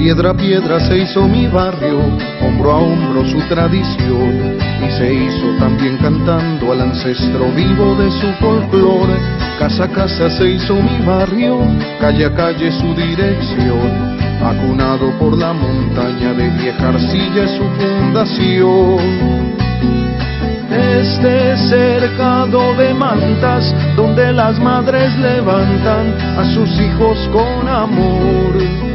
piedra a piedra se hizo mi barrio, hombro a hombro su tradición, y se hizo también cantando al ancestro vivo de su folclore. Casa a casa se hizo mi barrio, calle a calle su dirección, acunado por la montaña de vieja arcilla su fundación. Este cercado de mantas donde las madres levantan a sus hijos con amor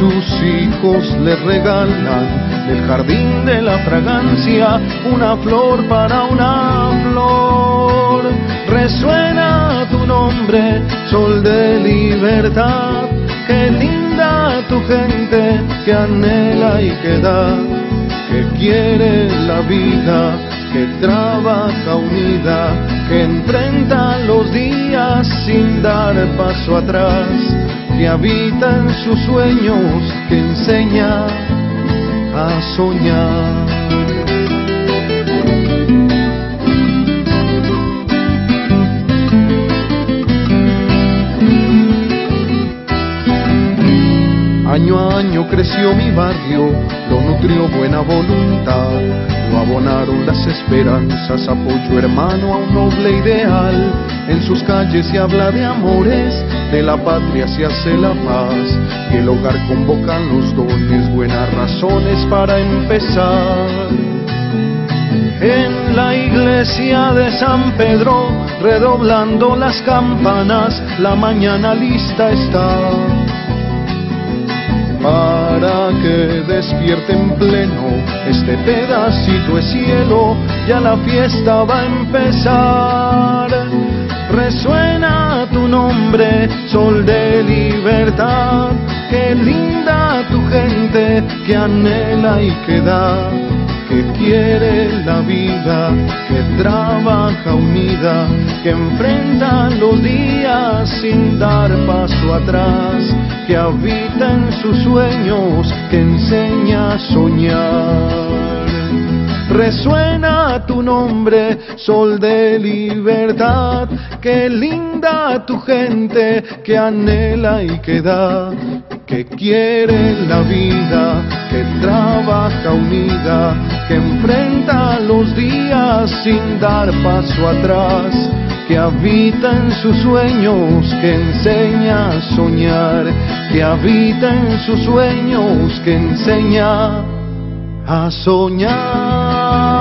sus hijos le regalan del jardín de la fragancia una flor para una flor. Resuena tu nombre, sol de libertad, qué linda tu gente que anhela y que da, que quiere la vida, que trabaja unida, que enfrenta los días sin dar paso atrás que habita en sus sueños, que enseña a soñar. Año a año creció mi barrio, lo nutrió buena voluntad, lo abonaron las esperanzas, apoyo hermano a un noble ideal. En sus calles se habla de amores, de la patria se hace la paz y el hogar convocan los dones, buenas razones para empezar. En la iglesia de San Pedro, redoblando las campanas, la mañana lista está para que despierte en pleno este pedacito de cielo, ya la fiesta va a empezar. Resuena tu nombre, sol de libertad, qué linda tu gente que anhela y que da, que quiere la vida, que trabaja unida, que enfrenta los días sin dar paso atrás, que habita en sus sueños, que enseña a soñar. Resuena tu nombre, sol de libertad, qué linda tu gente que anhela y que da, que quiere la vida, que trabaja unida, que enfrenta los días sin dar paso atrás, que habita en sus sueños, que enseña a soñar, que habita en sus sueños, que enseña a soñar.